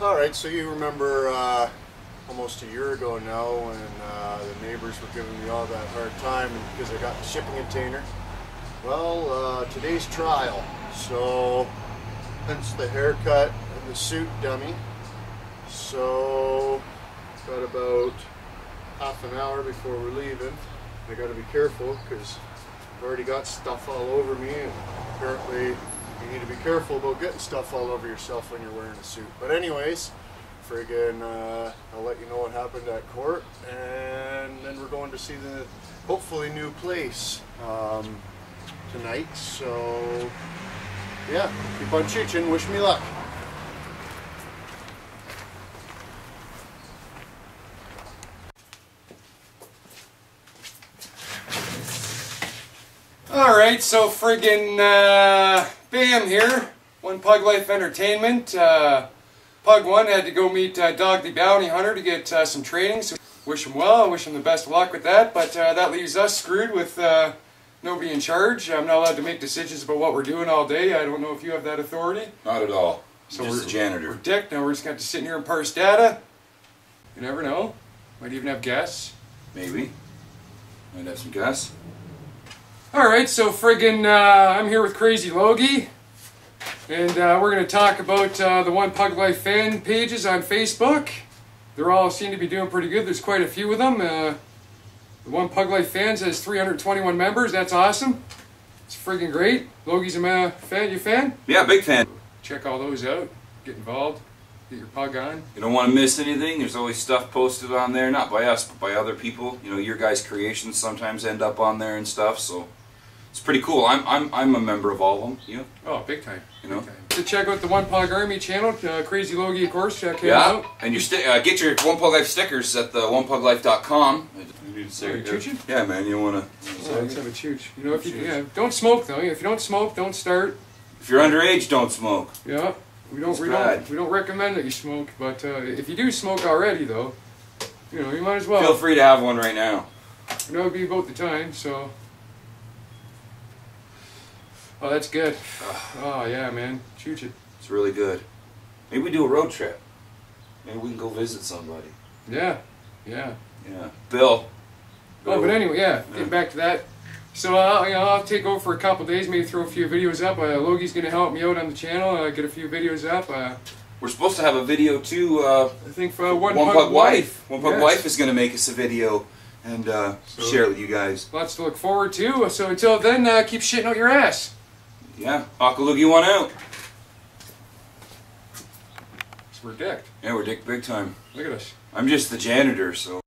All right, so you remember uh, almost a year ago now when uh, the neighbors were giving me all that hard time because I got the shipping container. Well, uh, today's trial, so hence the haircut and the suit dummy. So got about half an hour before we're leaving. I got to be careful because I've already got stuff all over me, and apparently you need to be careful about getting stuff all over yourself when you're wearing a suit. But anyways, friggin', uh, I'll let you know what happened at court, and then we're going to see the hopefully new place um, tonight. So yeah, keep on chooching. Wish me luck. Alright, so friggin' uh, Bam here, One Pug Life Entertainment. Uh, Pug 1 had to go meet uh, Dog the Bounty Hunter to get uh, some training, so wish him well, I wish him the best of luck with that, but uh, that leaves us screwed with uh, nobody in charge. I'm not allowed to make decisions about what we're doing all day. I don't know if you have that authority. Not at all. So just we're, a janitor. We're dick, now we're just going to have to sit in here and parse data. You never know. Might even have guests. Maybe. Might have some gas. Alright, so friggin' uh, I'm here with Crazy Logie. And uh, we're going to talk about uh, the One Pug Life fan pages on Facebook. They're all seem to be doing pretty good. There's quite a few of them. Uh, the One Pug Life fans has 321 members. That's awesome. It's friggin' great. Logie's a ma- fan. You fan? Yeah, big fan. Check all those out. Get involved. Get your pug on. You don't want to miss anything. There's always stuff posted on there, not by us, but by other people. You know, your guys' creations sometimes end up on there and stuff, so it's pretty cool. I'm I'm I'm a member of all of them. You? Oh, big time. You know? Big time. So check out the One Pug Army channel. Uh, Crazy Logie, of course. Check him Yeah. out. And you sti- uh, get your One Pug Life stickers at the OnePugLife.com. Are you chooching? Yeah, man. You wanna? Oh, let's have a chooch. You know, if you yeah, don't smoke though. If you don't smoke, don't start. If you're underage, don't smoke. Yeah, we don't It's we bad. don't we don't recommend that you smoke. But uh, if you do smoke already though, you know you might as well. Feel free to have one right now. You know, it'd be about the time. So. Oh, that's good. Oh yeah, man, chooch it. It's really good. Maybe we do a road trip. Maybe we can go visit somebody. Yeah, yeah. Yeah. Bill. Oh, but anyway, yeah. Getting back to that. So uh, you know, I'll take over for a couple days, maybe throw a few videos up. Uh, Logie's gonna help me out on the channel, uh, get a few videos up. Uh, We're supposed to have a video too. Uh, I think for uh, one, One Pug Wife. One Pug Yes. Wife is going to make us a video and uh, So- share it with you guys. Lots to look forward to. So until then, uh, keep shitting out your ass. Yeah. Akalugi one out. So we're dicked. Yeah, we're dick big time. Look at us. I'm just the janitor, so.